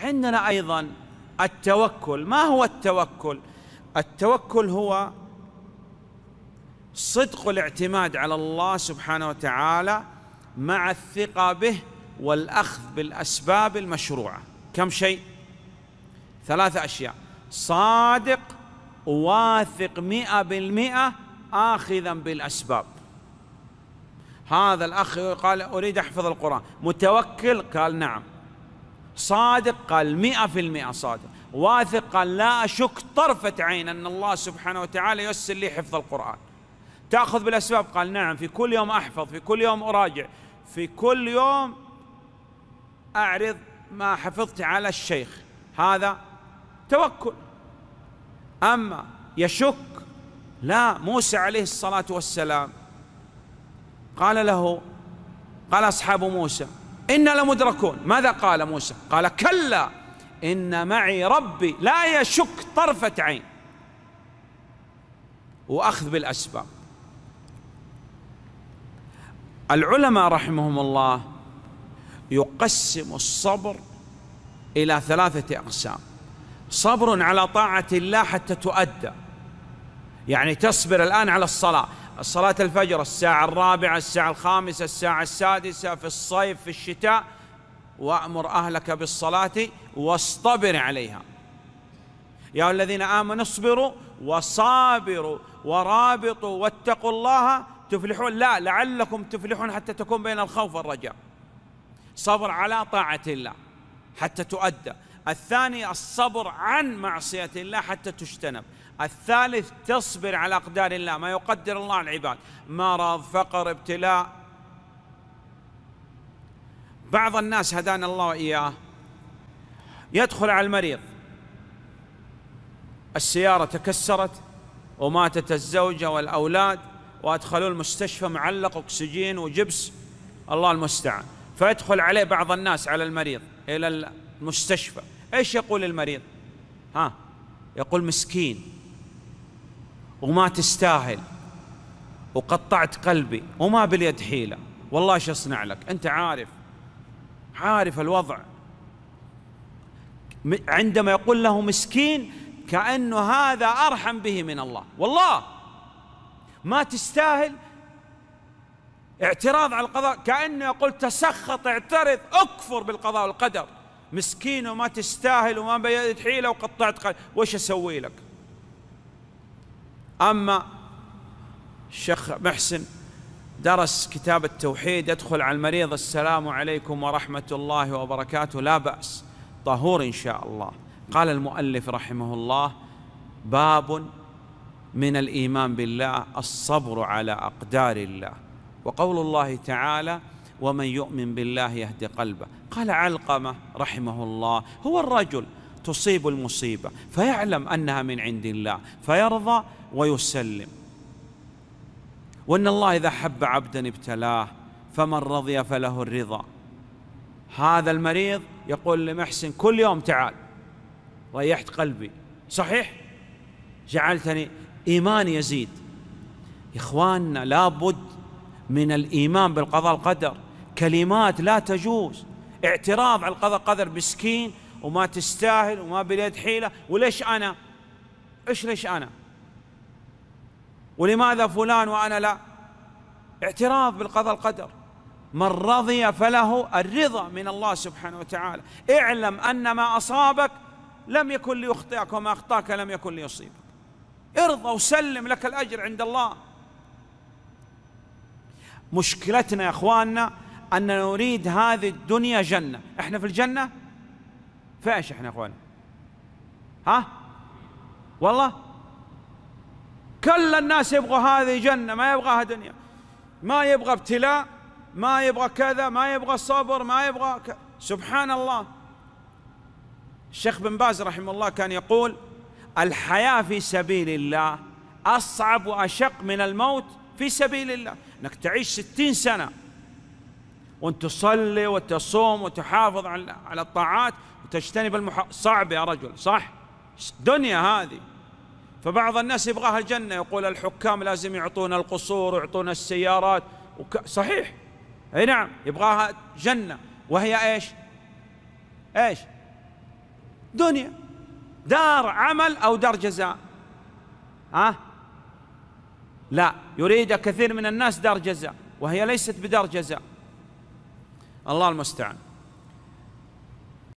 عندنا أيضا التوكل. ما هو التوكل؟ التوكل هو صدق الاعتماد على الله سبحانه وتعالى مع الثقة به والأخذ بالأسباب المشروعة. كم شيء؟ ثلاثة أشياء. صادق واثق مئة بالمئة آخذا بالأسباب. هذا الأخ قال أريد أحفظ القرآن. متوكل؟ قال نعم. صادق قال مئة في المئة صادق. واثق قال لا أشك طرفة عين أن الله سبحانه وتعالى يسر لي حفظ القرآن. تأخذ بالأسباب؟ قال نعم في كل يوم أحفظ في كل يوم أراجع في كل يوم أعرض ما حفظت على الشيخ. هذا توكل. أما يشك لا موسى عليه الصلاة والسلام قال له قال أصحاب موسى إنا لمدركون. ماذا قال موسى؟ قال كلا إن معي ربي لا يشك طرفة عين. وأخذ بالأسباب. العلماء رحمهم الله يقسم الصبر إلى ثلاثة أقسام. صبر على طاعة الله حتى تؤدى. يعني تصبر الآن على الصلاة. صلاة الفجر الساعة الرابعة الساعة الخامسة الساعة السادسة في الصيف في الشتاء. وأمر أهلك بالصلاة واصطبر عليها. يا الذين آمنوا اصبروا وصابروا ورابطوا واتقوا الله. تفلحون؟ لا لعلكم تفلحون حتى تكون بين الخوف والرجاء. صبر على طاعة الله حتى تؤدى. الثاني الصبر عن معصية الله حتى تجتنب. الثالث تصبر على أقدار الله ما يقدر الله العباد. مرض فقر ابتلاء. بعض الناس هدانا الله وإياه. يدخل على المريض. السيارة تكسرت وماتت الزوجة والأولاد وأدخلوا المستشفى معلق أكسجين وجبس. الله المستعان. فيدخل عليه بعض الناس على المريض إلى المستشفى إيش يقول المريض؟ ها يقول مسكين وما تستاهل وقطعت قلبي وما باليد حيلة. والله إيش أصنع لك؟ أنت عارف عارف الوضع. عندما يقول له مسكين كأنه هذا أرحم به من الله. والله ما تستاهل اعتراض على القضاء كأنه يقول تسخط اعترض اكفر بالقضاء والقدر. مسكين وما تستاهل وما بيد حيلة وقطعت قلب. وش أسوي لك؟ أما الشيخ محسن درس كتاب التوحيد يدخل على المريض السلام عليكم ورحمة الله وبركاته. لا بأس طهور إن شاء الله. قال المؤلف رحمه الله باب من الإيمان بالله الصبر على أقدار الله. وقول الله تعالى ومن يؤمن بالله يهدي قلبه. قال علقمة رحمه الله هو الرجل تصيب المصيبة فيعلم أنها من عند الله فيرضى ويسلم. وأن الله إذا حب عبدا ابتلاه فمن رضي فله الرضا. هذا المريض يقول لمحسن كل يوم تعال ريحت قلبي. صحيح؟ جعلتني ايماني يزيد. إخواننا لابد من الإيمان بالقضاء القدر. كلمات لا تجوز. اعتراض على القضاء قدر مسكين وما تستاهل وما باليد حيلة. وليش أنا؟ إيش ليش أنا؟ ولماذا فلان وأنا لا؟ اعتراض بالقضاء القدر. من رضي فله الرضا من الله سبحانه وتعالى. اعلم أن ما أصابك لم يكن ليخطئك وما أخطأك لم يكن ليصيبك. ارضى وسلم لك الأجر عند الله. مشكلتنا يا إخواننا أننا نريد هذه الدنيا جنة. إحنا في الجنة؟ فايش إحنا أخوان ها؟ والله؟ كل الناس يبغى هذه جنة ما يبغاها دنيا. ما يبغى ابتلاء ما يبغى كذا ما يبغى صبر ما يبغى ك... سبحان الله. الشيخ بن باز رحمه الله كان يقول الحياة في سبيل الله أصعب وأشق من الموت في سبيل الله. أنك تعيش ستين سنة. وانت تصلي وتصوم وتحافظ على الطاعات وتجتنب المح... صعب يا رجل صح؟ دنيا هذه. فبعض الناس يبغاها الجنة يقول الحكام لازم يعطونا القصور ويعطونا السيارات وك... صحيح. أي نعم يبغاها جنة. وهي إيش؟ إيش؟ دنيا. دار عمل أو دار جزاء. ها؟ لا يريد كثير من الناس دار جزاء وهي ليست بدار جزاء. الله المستعان.